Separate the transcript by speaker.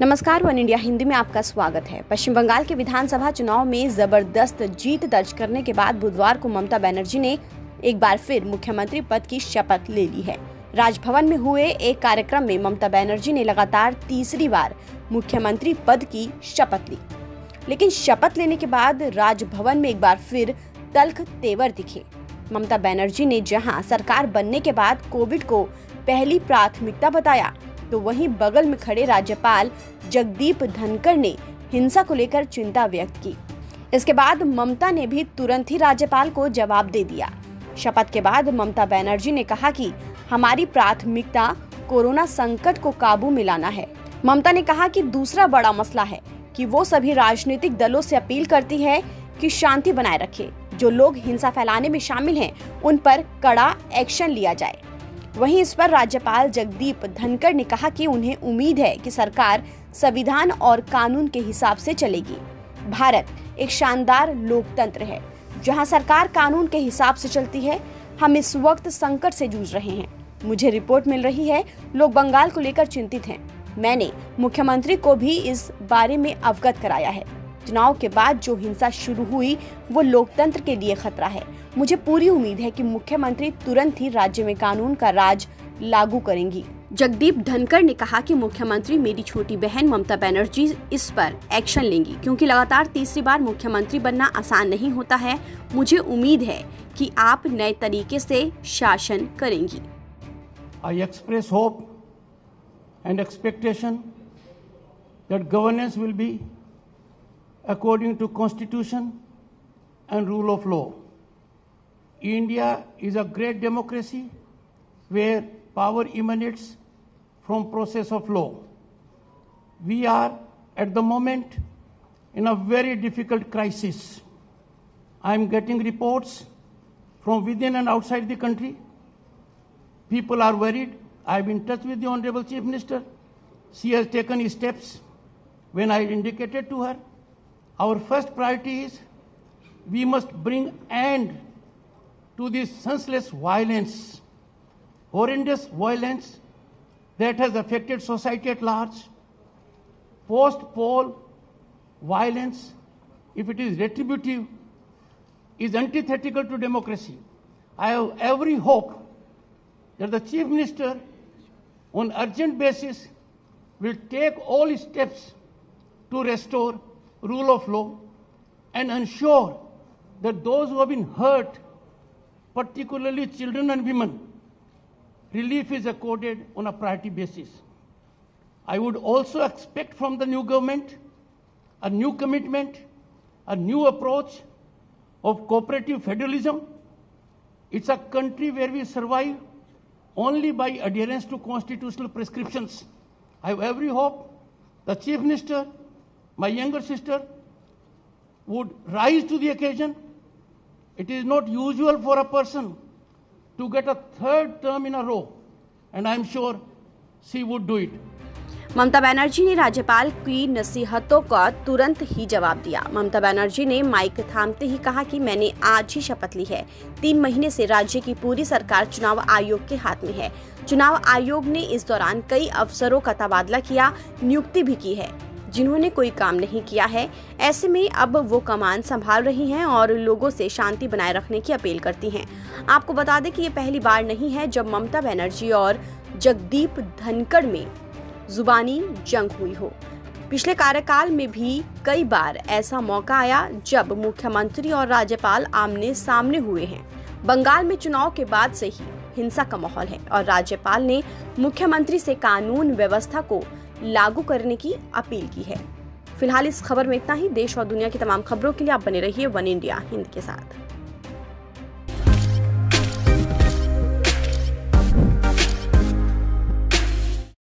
Speaker 1: नमस्कार, one India Hindi में आपका स्वागत है। पश्चिम बंगाल के विधानसभा चुनाव में ज़बरदस्त जीत दर्ज करने के बाद बुधवार को ममता बनर्जी ने एक बार फिर मुख्यमंत्री पद की शपथ ले ली है। राजभवन में हुए एक कार्यक्रम में ममता बनर्जी ने लगातार तीसरी बार मुख्यमंत्री पद की शपथ ली। लेकिन शपथ लेने के बाद राजभवन में एक बार फिर तल्ख तेवर दिखे। ममता बनर्जी ने जहाँ सरकार बनने के बाद कोविड को पहली प्राथमिकता बताया तो वहीं बगल में खड़े राज्यपाल जगदीप धनकर ने हिंसा को लेकर चिंता व्यक्त की। इसके बाद ममता ने भी तुरंत ही राज्यपाल को जवाब दे दिया। शपथ के बाद ममता बनर्जी ने कहा कि हमारी प्राथमिकता कोरोना संकट को काबू में लाना है। ममता ने कहा कि दूसरा बड़ा मसला है कि वो सभी राजनीतिक दलों से अपील करती है कि शांति बनाए रखे। जो लोग हिंसा फैलाने में शामिल हैं, उन पर कड़ा एक्शन लिया जाए। वहीं इस पर राज्यपाल जगदीप धनकर ने कहा कि उन्हें उम्मीद है कि सरकार संविधान और कानून के हिसाब से चलेगी। भारत एक शानदार लोकतंत्र है, जहाँ सरकार कानून के हिसाब से चलती है। हम इस वक्त संकट से जूझ रहे हैं। मुझे रिपोर्ट मिल रही है, लोग बंगाल को लेकर चिंतित हैं। मैंने मुख्यमंत्री को भी इस बारे में अवगत कराया है। चुनाव के बाद जो हिंसा शुरू हुई, वो लोकतंत्र के लिए खतरा है। मुझे पूरी उम्मीद है कि मुख्यमंत्री तुरंत ही राज्य में कानून का राज लागू करेंगी। जगदीप धनकर ने कहा कि मुख्यमंत्री मेरी छोटी बहन ममता बनर्जी इस पर एक्शन लेंगी, क्योंकि लगातार तीसरी बार मुख्यमंत्री बनना आसान नहीं होता है। मुझे उम्मीद है कि आप नए तरीके से शासन करेंगी।
Speaker 2: I express hope and expectation that governance will be according to constitution and rule of law. India is a great democracy where power emanates from process of law. We are at the moment in a very difficult crisis. I am getting reports from within and outside the country. People are worried. I have in touch with the Honorable Chief Minister. She has taken steps when I indicated to her. Our first priority is we must bring end to this senseless violence, horrendous violence that has affected society at large. Post poll violence, if it is retributive, is antithetical to democracy. I have every hope that the Chief Minister, on urgent basis, will take all steps to restore rule of law and ensure that those who have been hurt particularly children and women, relief is accorded on a priority basis. I would also expect from the new government a new commitment, a new approach of cooperative federalism. It's a country where we survive only by adherence to constitutional prescriptions. I have every hope the Chief Minister, my younger sister, would rise to the occasion. It is not usual for a person to get a third term in a row, and I'm sure she would do it.
Speaker 1: Mamata Banerjee ने राज्यपाल की नसीहतों का तुरंत ही जवाब दिया। ममता बनर्जी ने mic थामते ही कहा कि मैंने आज ही शपथ ली है। तीन महीने से राज्य की पूरी सरकार चुनाव आयोग के हाथ में है। चुनाव आयोग ने इस दौरान कई अफसरों का तबादला किया नियुक्ति भी की है। जिन्होंने कोई काम नहीं किया है। ऐसे में अब वो कमान संभाल रही हैं और लोगों से शांति बनाए रखने की अपील करती हैं। आपको बता दें कि ये पहली बार नहीं है जब ममता बनर्जी और जगदीप धनखड़ में जुबानी जंग हुई हो। पिछले कार्यकाल में भी कई बार ऐसा मौका आया जब मुख्यमंत्री और राज्यपाल आमने सामने हुए हैं। बंगाल में चुनाव के बाद से ही हिंसा का माहौल है और राज्यपाल ने मुख्यमंत्री से कानून व्यवस्था को लागू करने की अपील की है। फ़िलहाल इस खबर में इतना ही। देश और दुनिया की तमाम खबरों के लिए आप बने रहिए वन इंडिया हिंद के साथ।